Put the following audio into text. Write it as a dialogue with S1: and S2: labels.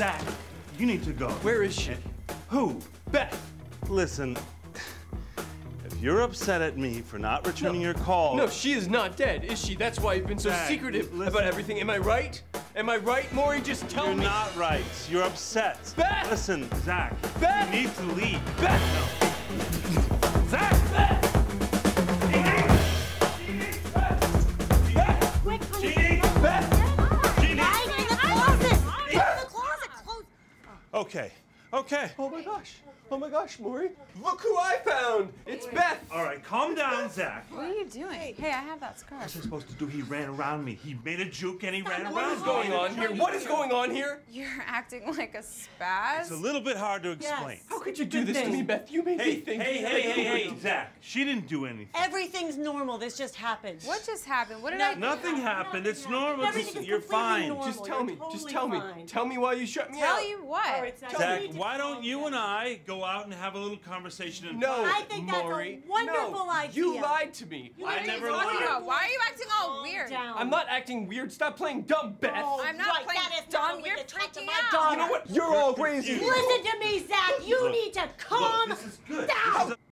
S1: Zach, you need to go.
S2: Where is she?
S1: Who?
S2: Beth!
S1: Listen, if you're upset at me for not returning your call.
S2: No, she is not dead, is she? That's why you've been so
S1: Zach,
S2: secretive
S1: listen.
S2: about everything. Am I right? Am I right, Maury? Just tell
S1: You're
S2: me.
S1: not right. You're upset.
S2: Beth!
S1: Listen, Zach.
S2: Beth!
S1: You need to leave.
S2: Beth!
S1: Okay. Okay.
S2: Oh my gosh. Oh my gosh, Maury. Look who I found! It's Beth!
S1: All right, calm down, Zach.
S3: What are you doing? Hey, I have that scarf.
S1: What's he supposed to do? He ran around me. He made a juke and he ran
S2: What
S1: around
S2: is
S1: me.
S2: going on here? What is going on here?
S3: You're acting like a spaz.
S1: It's a little bit hard to explain.
S2: How could you do this to me, Beth? You made me
S1: Hey,
S2: think.
S1: hey, hey, hey, hey, hey, Zach. She didn't do anything.
S4: Everything's normal. This just happened.
S3: What just happened? What did I do?
S1: Nothing happened. It's normal.
S4: Everything is
S1: You're fine.
S4: normal.
S2: Just tell
S4: You're
S2: me. Just
S4: totally
S2: tell me. Tell me why you shut me out.
S3: Tell
S2: out.
S3: you what?
S4: All right, Zach,
S1: Zach,
S4: you need to
S1: why don't you and I go out and have a little conversation in
S2: No,
S4: I think that's a
S2: Maury.
S4: wonderful
S2: no.
S4: idea.
S2: You lied to me.
S4: You
S1: I never
S4: calm
S1: lied.
S4: down.
S3: Why are you acting all
S4: Calm
S3: weird?
S4: down.
S2: I'm not acting weird. Stop playing dumb, oh, Beth.
S4: Oh,
S3: I'm not
S4: right,
S3: playing
S4: that is
S3: dumb.
S4: not the way
S3: You're
S4: to talk to
S3: freaking out.
S4: daughter.
S2: You know what? You're all crazy.
S4: Listen to me, Zach. You
S1: Look,
S4: need to
S1: Look,
S4: calm
S1: this is good.
S4: down.
S1: This is